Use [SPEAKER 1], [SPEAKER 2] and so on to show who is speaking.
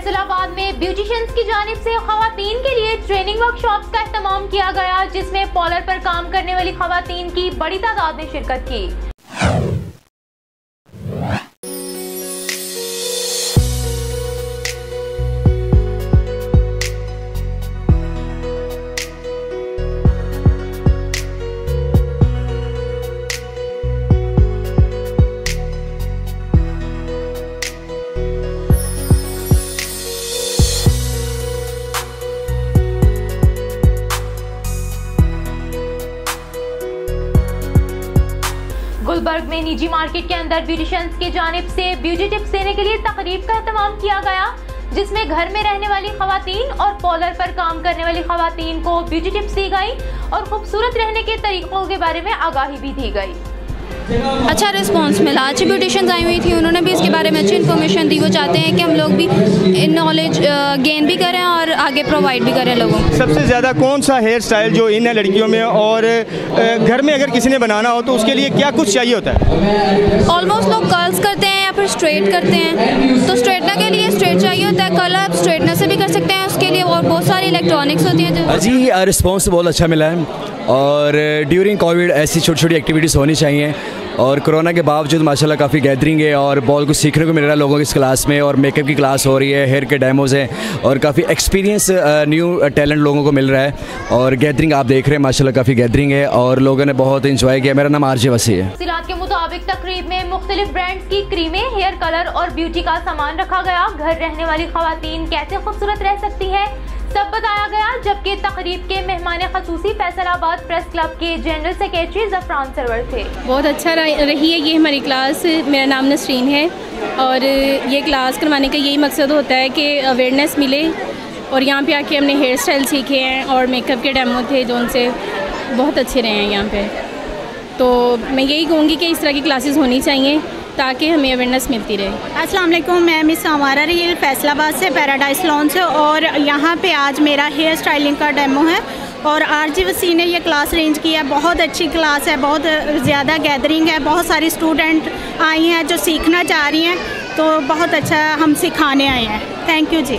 [SPEAKER 1] Beauticians की जानब से खातन के लिए ट्रेनिंग वर्कशॉप का अहतमाम किया गया, जिसमें पॉलर पर काम करने वाली खातन की बड़ी तादाद ने शिरकत की। गुलबर्ग में निजी मार्केट के अंदर ब्यूटिशियंस की जानब से ब्यूटी टिप्स देने के लिए तकरीब का अहतमाम किया गया, जिसमें घर में रहने वाली खातन और पॉलर पर काम करने वाली खातन को ब्यूटी टिप्स दी गई और खूबसूरत रहने के तरीकों के बारे में आगाही भी दी गई।
[SPEAKER 2] अच्छा रिस्पांस मिला। अच्छी ब्यूटिशियंस आई हुई थी उन्होंने भी इसके बारे में अच्छी इन्फॉर्मेशन दी। वो चाहते हैं कि हम लोग भी नॉलेज गेन भी करें और आगे प्रोवाइड भी करें लोगों को।
[SPEAKER 3] सबसे ज़्यादा कौन सा हेयर स्टाइल जो इन है लड़कियों में और घर में अगर किसी ने बनाना हो तो उसके लिए क्या कुछ चाहिए होता है?
[SPEAKER 2] ऑलमोस्ट लोग कर्ल्स करते हैं या फिर स्ट्रेट करते हैं। तो स्ट्रेटनर के लिए स्ट्रेट चाहिए होता है कलर इलेक्ट्रॉनिक्स होती हैं जो
[SPEAKER 4] जी रिस्पॉन्स बहुत अच्छा मिला है। और ड्यूरिंग कोविड ऐसी छोटी छोटी एक्टिविटीज़ होनी चाहिए। और कोरोना के बावजूद माशाल्लाह काफ़ी गैदरिंग है और बहुत कुछ सीखने को मिल रहा है लोगों की इस क्लास में और मेकअप की क्लास हो रही है हेयर के डेमोज हैं और काफ़ी एक्सपीरियंस न्यू टैलेंट लोगों को मिल रहा है। और गैदरिंग आप देख रहे हैं माशाल्लाह काफ़ी गैदरिंग है और लोगों ने बहुत इन्जॉय किया। मेरा नाम आरजे वसी है।
[SPEAKER 1] के मुताबिक तकरीब में मुख्तलिफ़ ब्रांड्स की क्रीमें हेयर कलर और ब्यूटी का सामान रखा गया। घर रहने वाली खातन कैसे खूबसूरत रह सकती है? सब बताया गया जबकि तकरीब के मेहमान खसूसी फैसलाबाद प्रेस क्लब के जनरल सेक्रेटरी जफरान सरवर थे।
[SPEAKER 5] बहुत अच्छा रही है ये हमारी क्लास। मेरा नाम नसरीन है और ये क्लास करवाने का यही मकसद होता है कि अवेयरनेस मिले और यहाँ पे आके हमने हेयर स्टाइल सीखे हैं और मेकअप के डेमो थे जो उनसे बहुत अच्छे रहे हैं यहाँ पे। तो मैं यही कहूँगी कि इस तरह की क्लासेस होनी चाहिए ताकि हमें अवेयरनेस मिलती रहे।
[SPEAKER 6] वालेकुम, मैं मिस हमारा रही फैसलाबाद से पैराडाइज लॉन से, और यहाँ पे आज मेरा हेयर स्टाइलिंग का डेमो है। और आर जी वसी ने ये क्लास अरेंज की है। बहुत अच्छी क्लास है, बहुत ज़्यादा गैदरिंग है। बहुत सारी स्टूडेंट आई हैं जो सीखना चाह रही हैं तो बहुत अच्छा हम सिखाने आए हैं। Thank you ji.